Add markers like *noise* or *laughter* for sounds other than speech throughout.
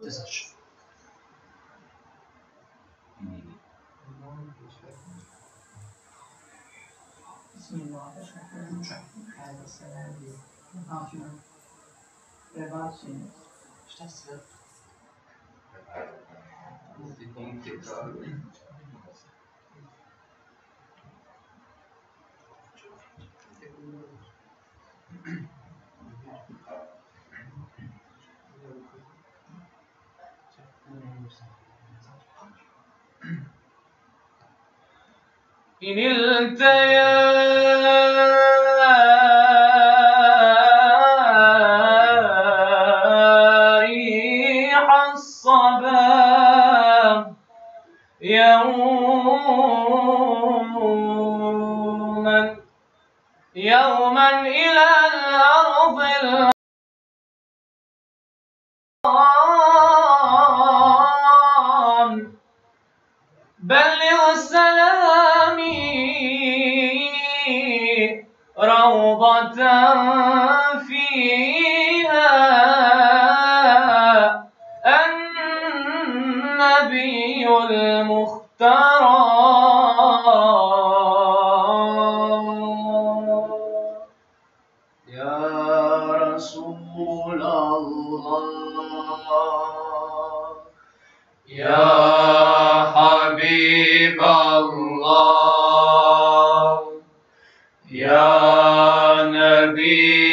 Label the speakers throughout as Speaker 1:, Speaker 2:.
Speaker 1: Das
Speaker 2: ist schön. Wer war es denn jetzt? Stefan. Die
Speaker 1: Punkte sagen. Thank you.
Speaker 3: إن التيا ريح الصبا يوما يوما إلى الأرض
Speaker 1: Resulallah Ya Habiballah Ya Nebi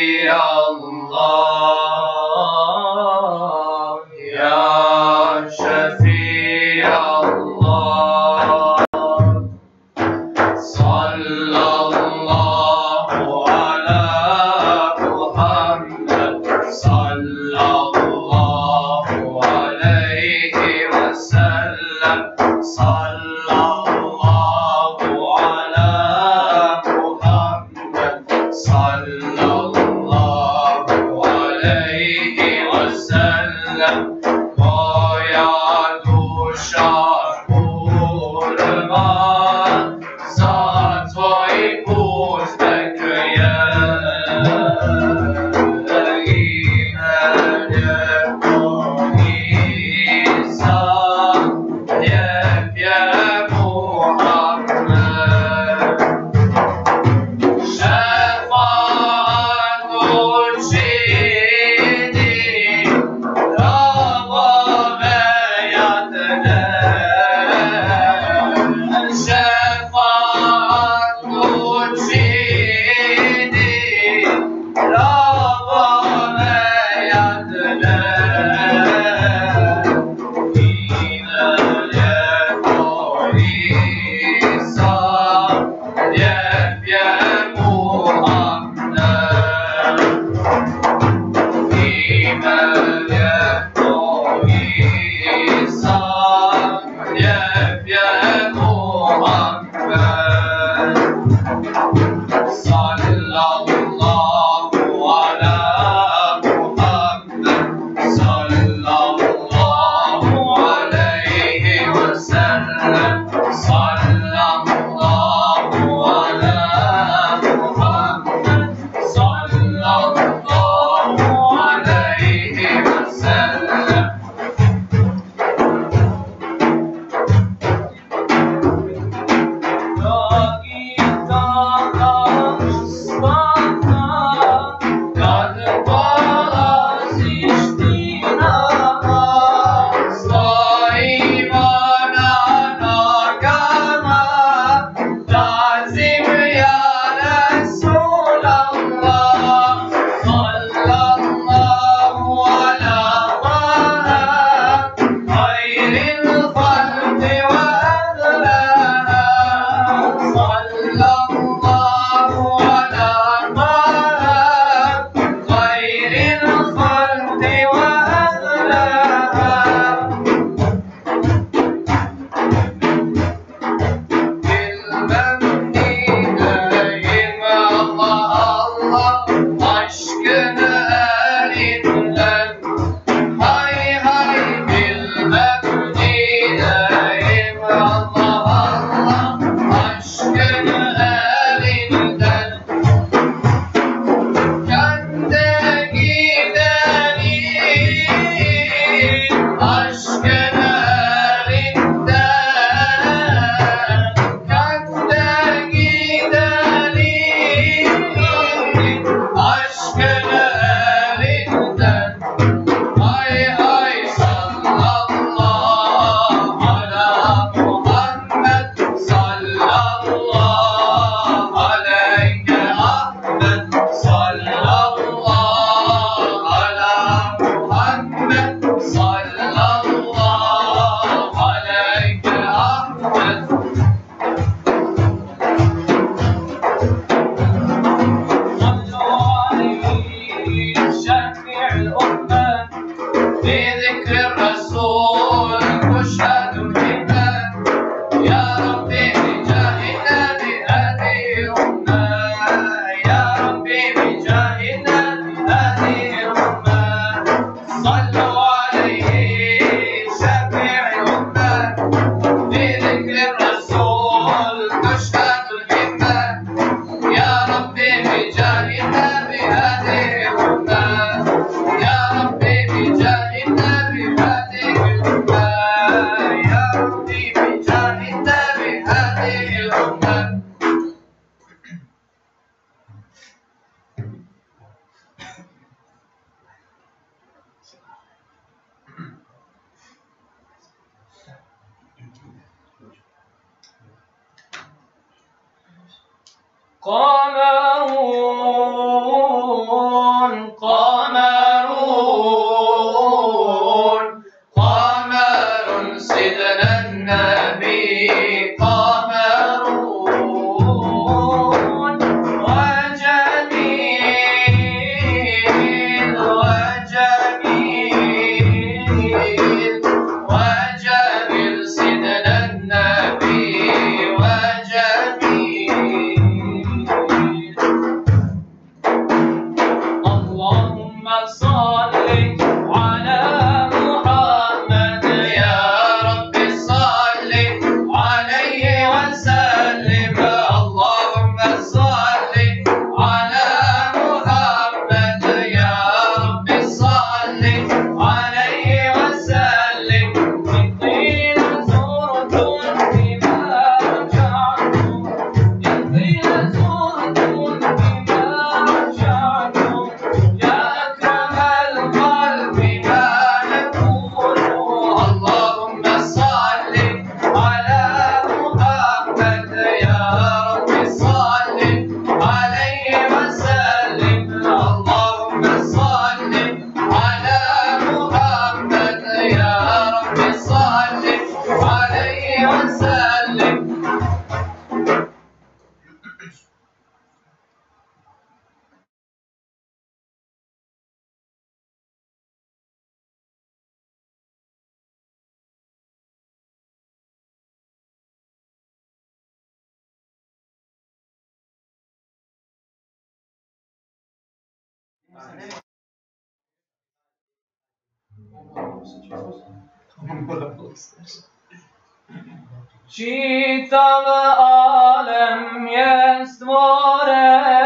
Speaker 3: Čitav alem je stvoren,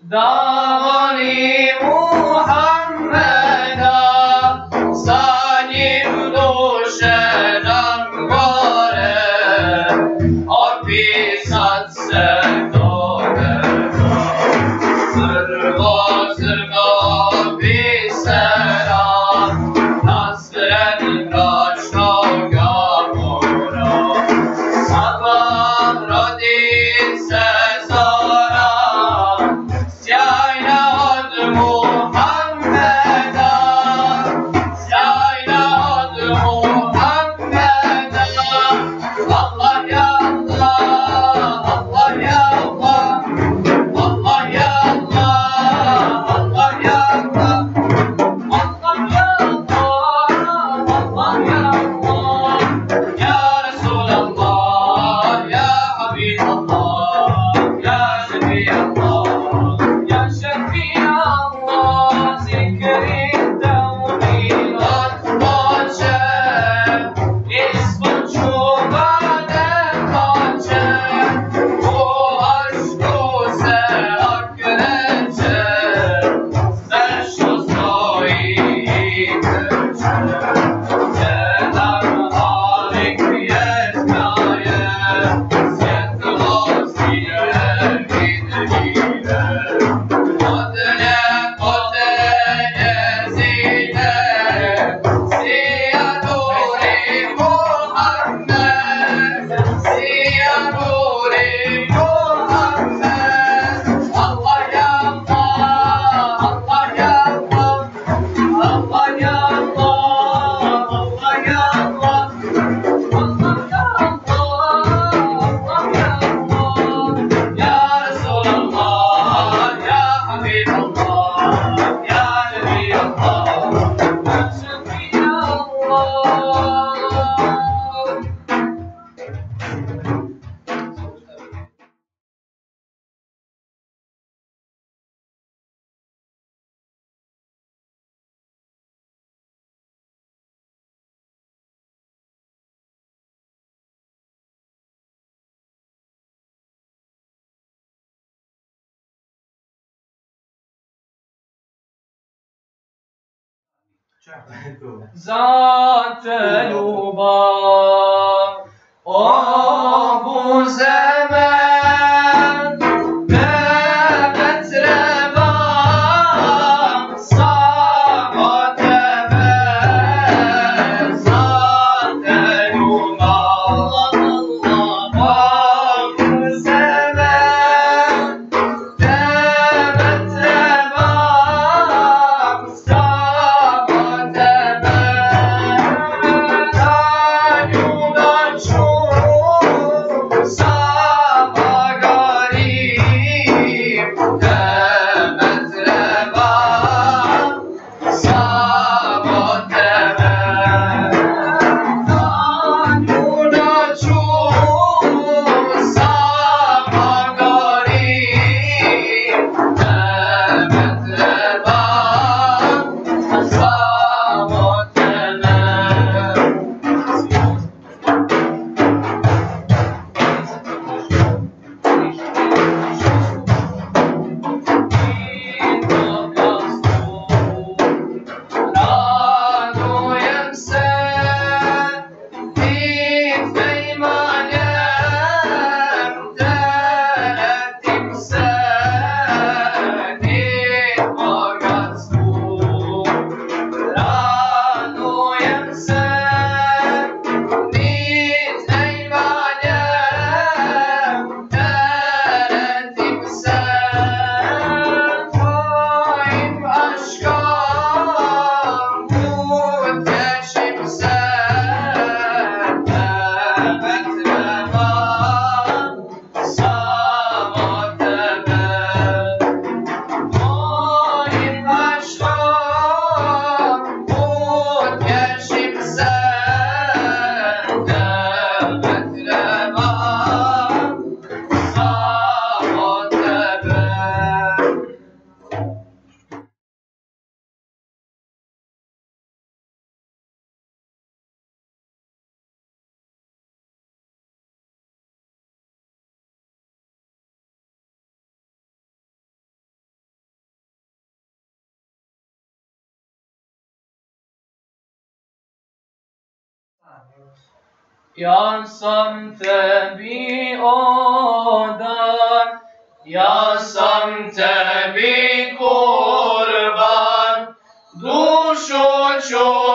Speaker 3: da
Speaker 1: Zaten uba
Speaker 3: O Yansam tabi odan Yansam tabi kurban. Duşu çoğun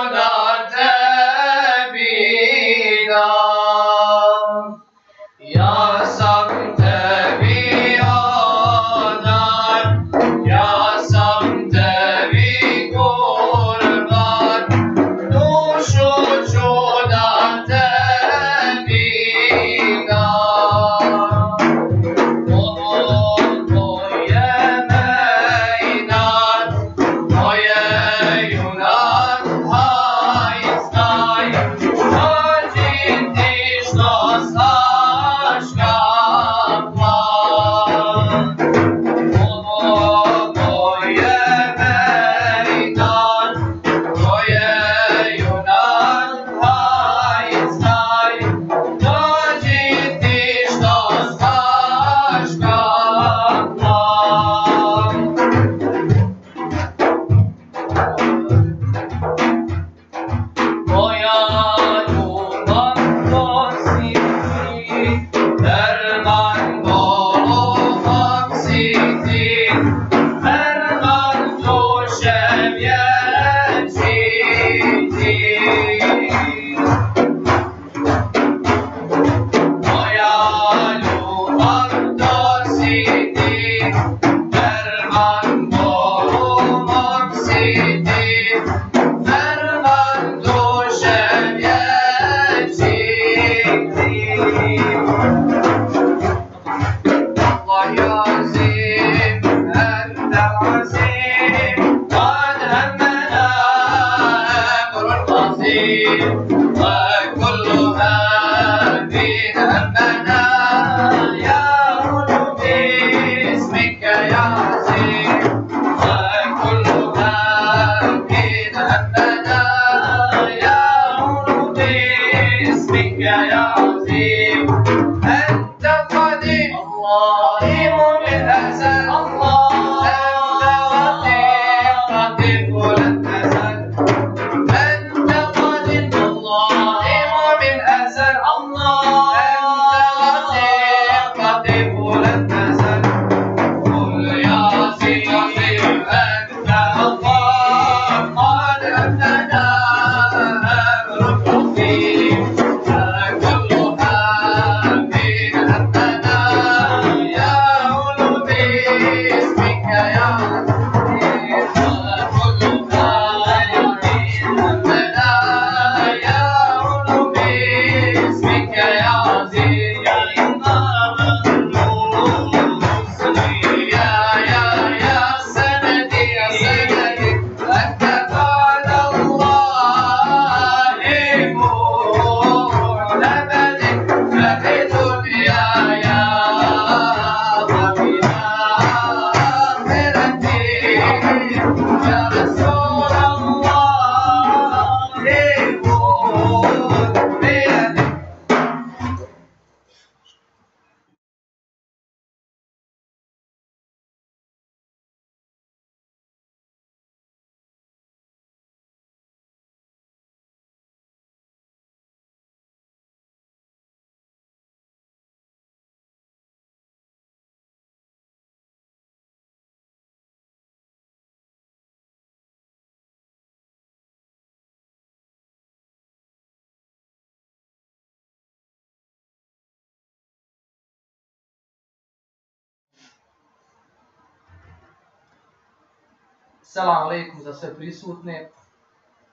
Speaker 2: Selam alejkum za sve prisutne.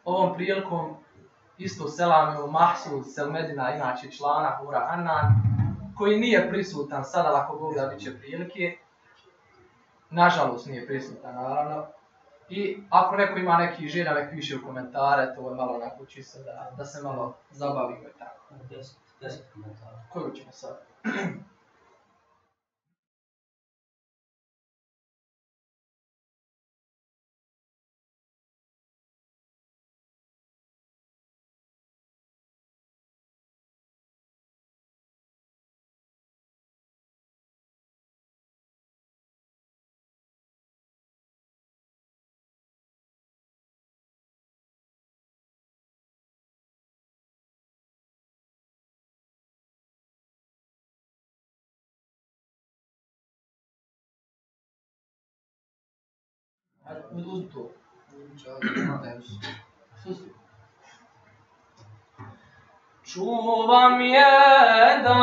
Speaker 2: Ovom prilikom isto selam je u Mahsud Selmedina, inače člana Hura Hanan, koji nije prisutan sada, ako Bog da bit će prilike. Nažalost nije prisutan, naravno. I ako neko ima neki želja, nek piše u komentare, to je malo onako čisto da, da se malo zabavimo i tako.
Speaker 4: 10 komentara.
Speaker 2: Koju ćemo sad? *clears throat*
Speaker 3: Uzmi to. Čuvam jedan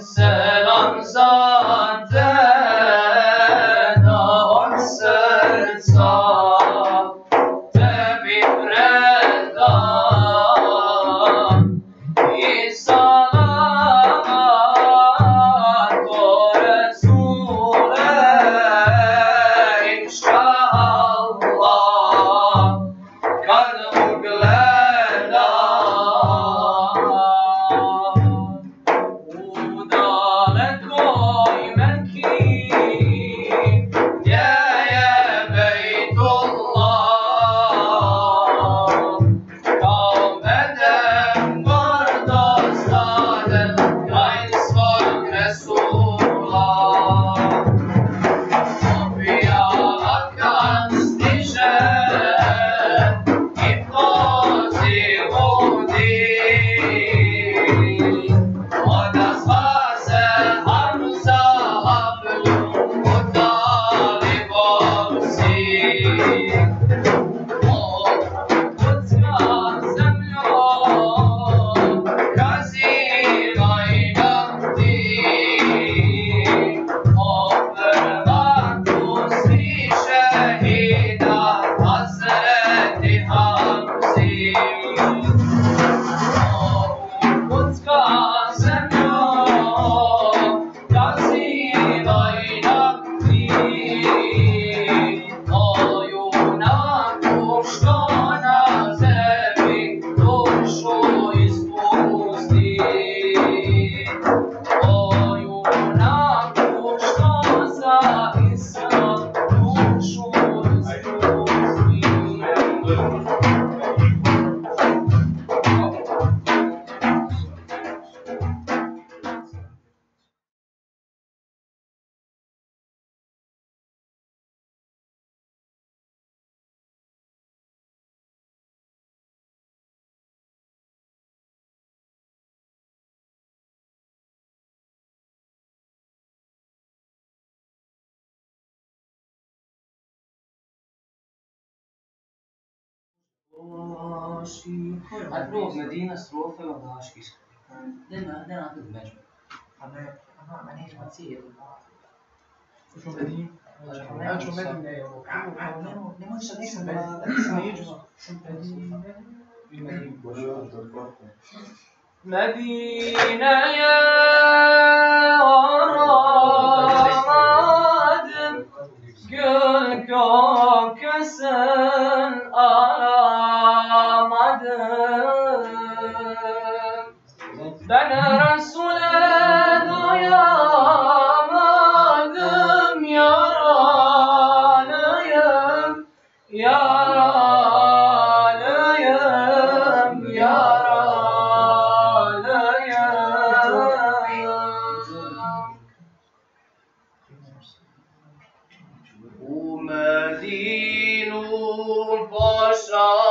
Speaker 3: selam za مدينة يا غرام قلكم كسر Ben Resul'e doyamadım Yaralıyım, yaralıyım, yaralıyım. U Medinu pošavi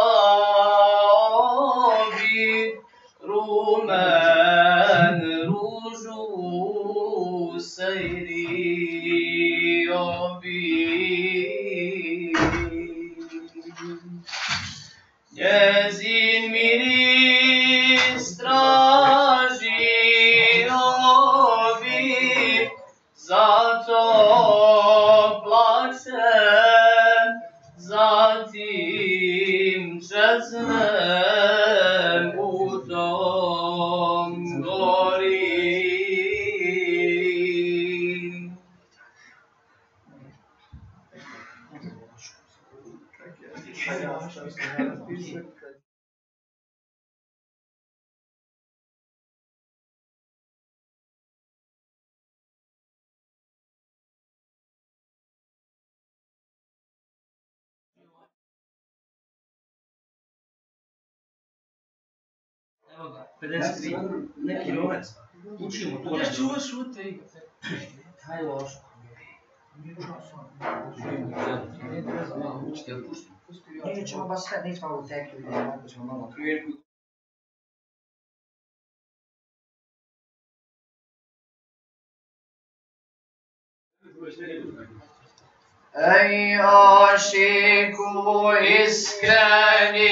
Speaker 4: pedestrian na kilometr. Učimo to.
Speaker 3: Ja čuvaš u
Speaker 4: te igre. Kaj loš.
Speaker 5: Neću ćemo baš sve, nećemo malo tekli, nećemo ćemo malo
Speaker 3: krujerku. Ej, ašiku iskreni,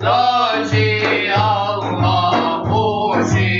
Speaker 2: Lord, she, oh, oh,
Speaker 5: oh, she.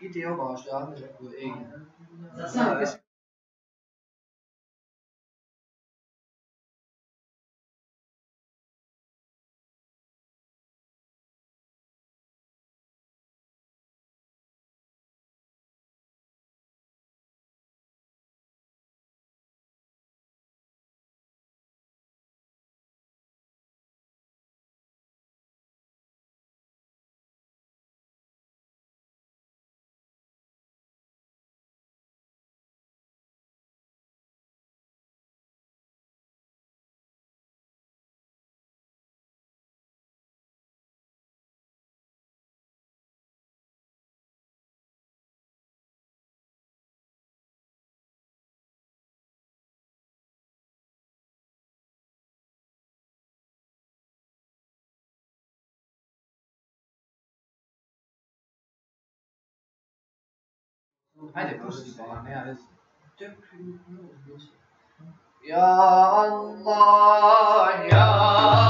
Speaker 5: Ideo-Bausteine
Speaker 4: der Uregeln.
Speaker 2: Hadi pus falan ne yarız.
Speaker 3: Ya Allah ya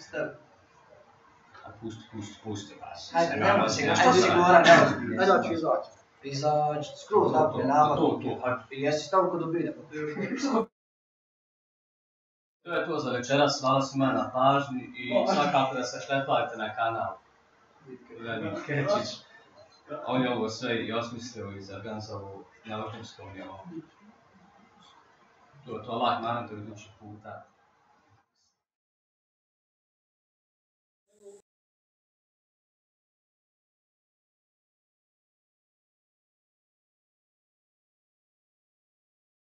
Speaker 6: stavi.
Speaker 4: A pusti, pusti, pusti vas.
Speaker 5: Hajde,
Speaker 4: Nemoj
Speaker 5: nemoj
Speaker 4: se
Speaker 5: što si govoran, nemoj se igrati.
Speaker 2: Ajde, hoću izaći.
Speaker 5: Izađi, skroz
Speaker 4: To, to,
Speaker 5: naprijed,
Speaker 4: to,
Speaker 5: nama.
Speaker 4: to, to, hajde.
Speaker 5: Jesi stavio kod obida.
Speaker 4: To je to za večeras, hvala svima na pažnji i svakako da se šlepajte na kanal. Kečić. On je ovo sve i osmislio i zorganizovao na vrhunskom nivou. To je to, Allah, manam te idući puta.